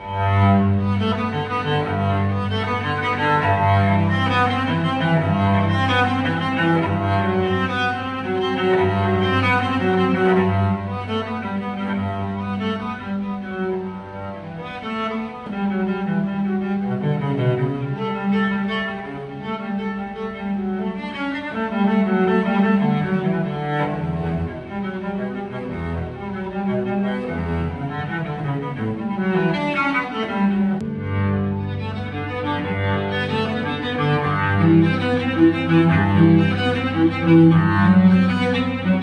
Thank Thank you.